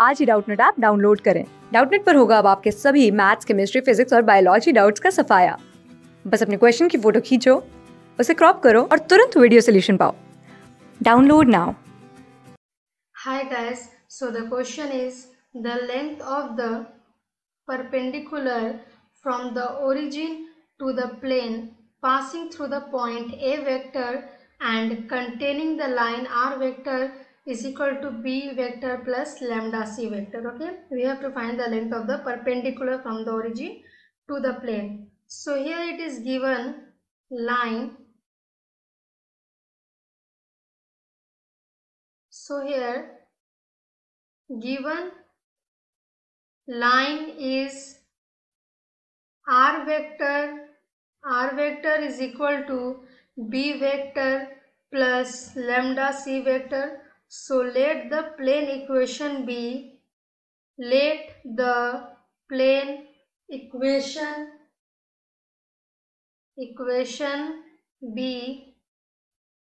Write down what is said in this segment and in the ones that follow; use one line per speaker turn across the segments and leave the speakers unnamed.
आज ही Doubtnut app download करें डाउटनेट पर होगा अब आपके सभी मैथ्स केमिस्ट्री फिजिक्स और बायोलॉजी डाउट्स का सफाया बस अपने क्वेश्चन की फ़ोटो खींचो उसे क्रॉप करो और तुरंत वीडियो सोल्यूशन पाओ download now
Hi guys, so the question is the length of the perpendicular from the origin to the plane passing through the point A vector and containing the line R vector is equal to B vector plus lambda C vector. Okay, we have to find the length of the perpendicular from the origin to the plane. So here it is given line So here given line is r vector r vector is equal to b vector plus lambda c vector so let the plane equation be let the plane equation equation be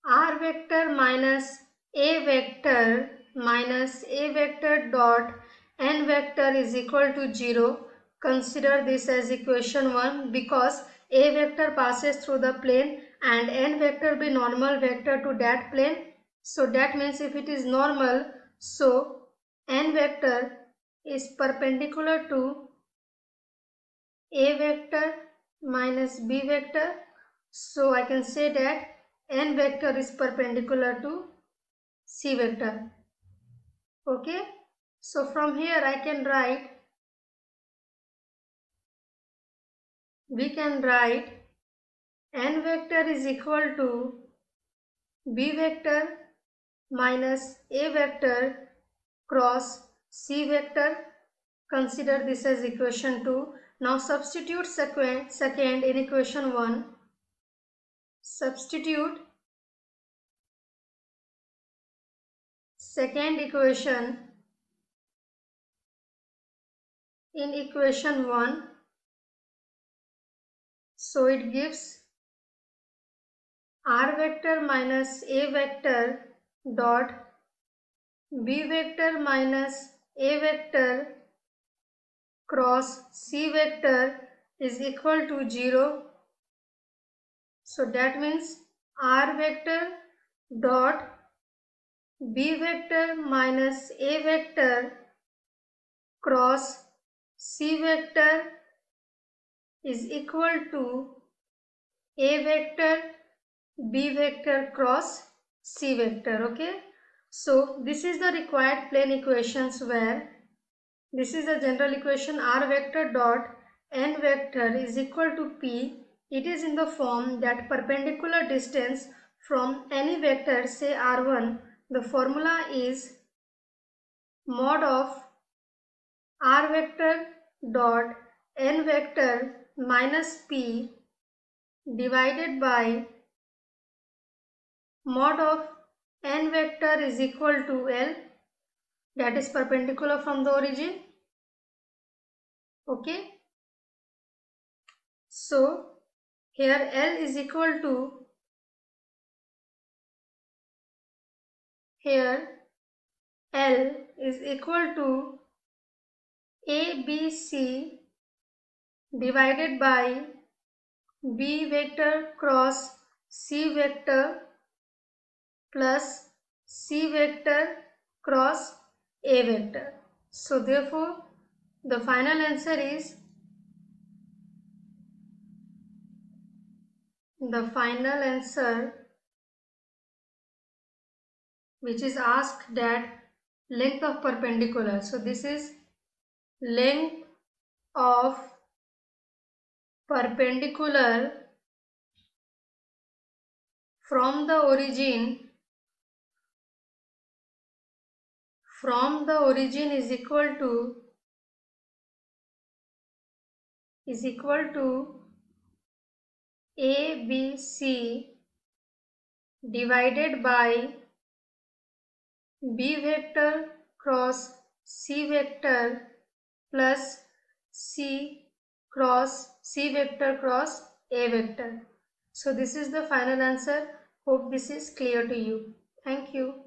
r vector minus a vector minus a vector dot n vector is equal to 0 consider this as equation 1 because a vector passes through the plane and n vector be normal vector to that plane so that means if it is normal so n vector is perpendicular to a vector minus b vector. So i can say that n vector is perpendicular to c vector. Okay? So from here i can write we can write n vector is equal to b vector minus a vector cross c vector. Consider this as equation 2 now substitute second, second in equation 1 substitute second equation in equation 1 so it gives r vector minus a vector dot b vector minus a vector cross c vector is equal to 0 so that means r vector dot b vector minus a vector cross c vector is equal to a vector b vector cross c vector okay? So this is the required plane equations where this is the general equation r vector dot n vector is equal to p. It is in the form that perpendicular distance from any vector say r1 the formula is mod of r vector dot n vector minus p divided by mod of n vector is equal to l that is perpendicular from the origin. Okay. So here l is equal to here L is equal to ABC divided by B vector cross C vector plus C vector cross A vector. So therefore the final answer is the final answer which is asked that length of perpendicular. So this is length of perpendicular from the origin from the origin is equal to is equal to ABC divided by B vector cross C vector plus C cross C vector cross A vector. So this is the final answer. Hope this is clear to you. Thank you.